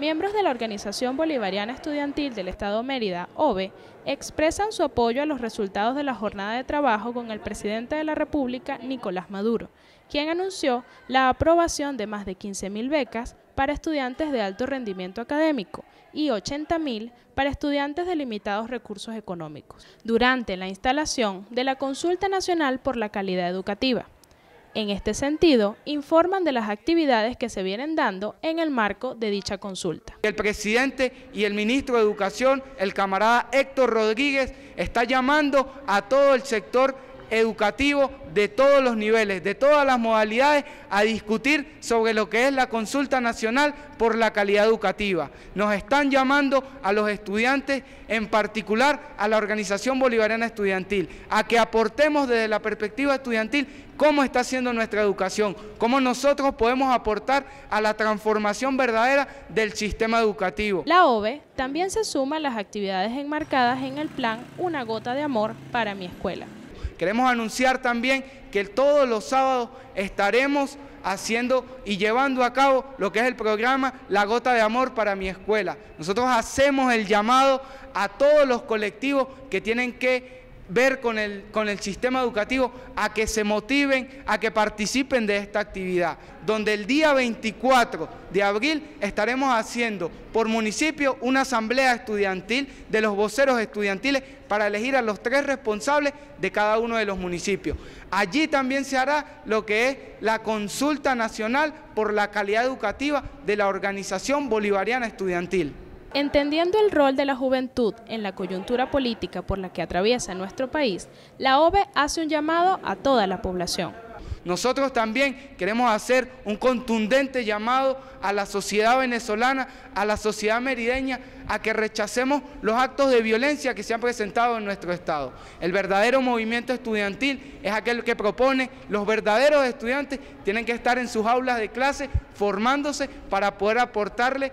Miembros de la Organización Bolivariana Estudiantil del Estado Mérida, OVE, expresan su apoyo a los resultados de la jornada de trabajo con el presidente de la República, Nicolás Maduro, quien anunció la aprobación de más de 15.000 becas para estudiantes de alto rendimiento académico y 80.000 para estudiantes de limitados recursos económicos, durante la instalación de la Consulta Nacional por la Calidad Educativa. En este sentido, informan de las actividades que se vienen dando en el marco de dicha consulta. El presidente y el ministro de Educación, el camarada Héctor Rodríguez, está llamando a todo el sector educativo de todos los niveles, de todas las modalidades, a discutir sobre lo que es la consulta nacional por la calidad educativa. Nos están llamando a los estudiantes, en particular a la Organización Bolivariana Estudiantil, a que aportemos desde la perspectiva estudiantil cómo está siendo nuestra educación, cómo nosotros podemos aportar a la transformación verdadera del sistema educativo. La OVE también se suma a las actividades enmarcadas en el plan Una gota de amor para mi escuela. Queremos anunciar también que todos los sábados estaremos haciendo y llevando a cabo lo que es el programa La Gota de Amor para mi escuela. Nosotros hacemos el llamado a todos los colectivos que tienen que ver con el, con el sistema educativo a que se motiven, a que participen de esta actividad, donde el día 24 de abril estaremos haciendo por municipio una asamblea estudiantil de los voceros estudiantiles para elegir a los tres responsables de cada uno de los municipios. Allí también se hará lo que es la consulta nacional por la calidad educativa de la Organización Bolivariana Estudiantil. Entendiendo el rol de la juventud en la coyuntura política por la que atraviesa nuestro país, la OVE hace un llamado a toda la población. Nosotros también queremos hacer un contundente llamado a la sociedad venezolana, a la sociedad merideña, a que rechacemos los actos de violencia que se han presentado en nuestro Estado. El verdadero movimiento estudiantil es aquel que propone, los verdaderos estudiantes tienen que estar en sus aulas de clase formándose para poder aportarle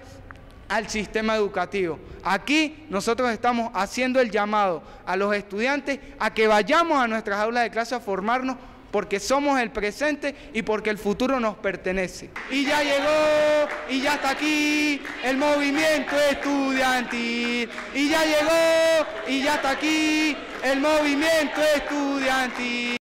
al sistema educativo. Aquí nosotros estamos haciendo el llamado a los estudiantes a que vayamos a nuestras aulas de clase a formarnos porque somos el presente y porque el futuro nos pertenece. Y ya llegó, y ya está aquí el movimiento estudiantil. Y ya llegó, y ya está aquí el movimiento estudiantil.